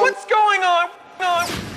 What's going on? Ding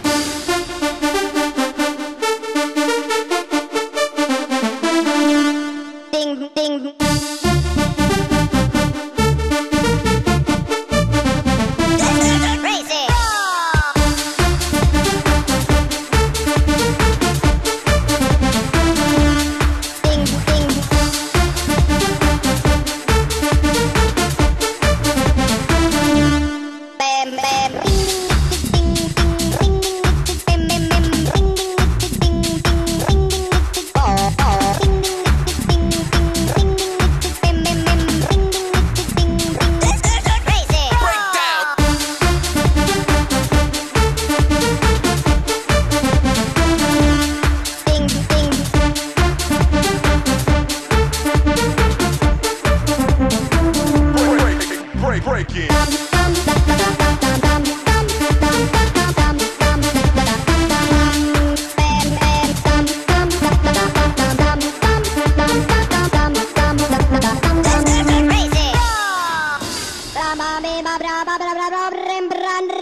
American. Bra